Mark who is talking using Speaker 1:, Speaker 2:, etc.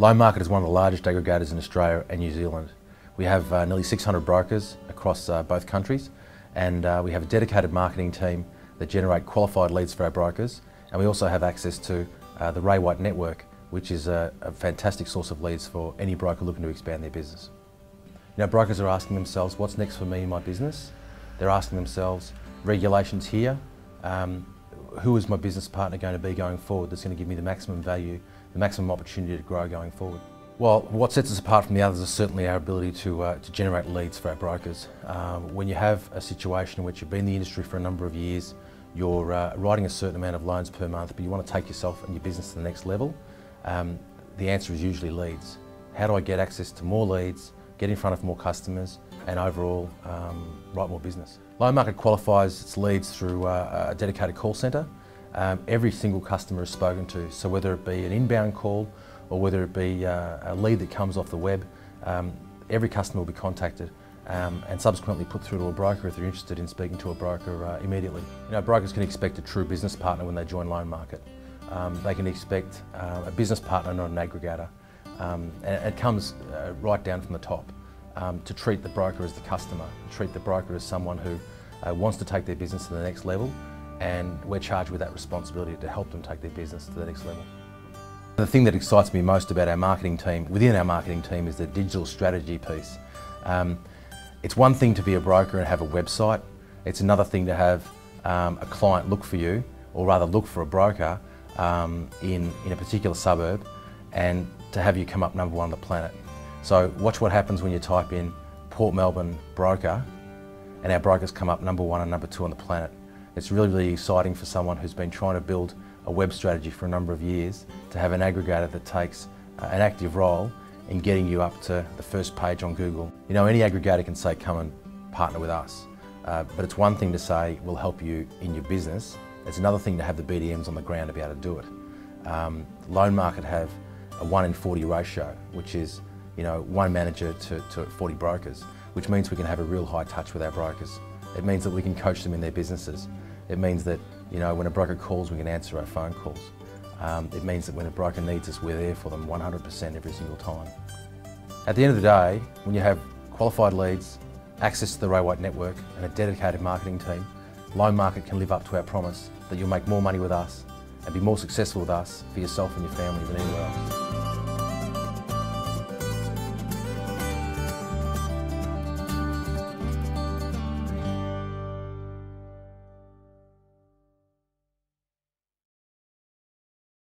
Speaker 1: Loan Market is one of the largest aggregators in Australia and New Zealand. We have uh, nearly 600 brokers across uh, both countries and uh, we have a dedicated marketing team that generate qualified leads for our brokers and we also have access to uh, the Ray White network which is a, a fantastic source of leads for any broker looking to expand their business. Know, brokers are asking themselves, what's next for me in my business? They're asking themselves, regulations here, um, who is my business partner going to be going forward that's going to give me the maximum value the maximum opportunity to grow going forward. Well, what sets us apart from the others is certainly our ability to, uh, to generate leads for our brokers. Um, when you have a situation in which you've been in the industry for a number of years, you're uh, writing a certain amount of loans per month, but you want to take yourself and your business to the next level, um, the answer is usually leads. How do I get access to more leads, get in front of more customers, and overall um, write more business? Loan Market qualifies its leads through uh, a dedicated call centre um, every single customer is spoken to. So whether it be an inbound call or whether it be uh, a lead that comes off the web, um, every customer will be contacted um, and subsequently put through to a broker if they're interested in speaking to a broker uh, immediately. You know, brokers can expect a true business partner when they join Loan Market. Um, they can expect uh, a business partner, not an aggregator. Um, and it comes uh, right down from the top um, to treat the broker as the customer, treat the broker as someone who uh, wants to take their business to the next level and we're charged with that responsibility to help them take their business to the next level. The thing that excites me most about our marketing team, within our marketing team, is the digital strategy piece. Um, it's one thing to be a broker and have a website. It's another thing to have um, a client look for you, or rather look for a broker um, in, in a particular suburb and to have you come up number one on the planet. So watch what happens when you type in Port Melbourne broker and our brokers come up number one and number two on the planet. It's really, really exciting for someone who's been trying to build a web strategy for a number of years to have an aggregator that takes uh, an active role in getting you up to the first page on Google. You know, any aggregator can say, come and partner with us. Uh, but it's one thing to say, we'll help you in your business. It's another thing to have the BDMs on the ground to be able to do it. Um, loan market have a 1 in 40 ratio, which is, you know, one manager to, to 40 brokers, which means we can have a real high touch with our brokers. It means that we can coach them in their businesses. It means that you know when a broker calls, we can answer our phone calls. Um, it means that when a broker needs us, we're there for them 100% every single time. At the end of the day, when you have qualified leads, access to the Ray White network and a dedicated marketing team, Loan Market can live up to our promise that you'll make more money with us and be more successful with us for yourself and your family than anywhere else.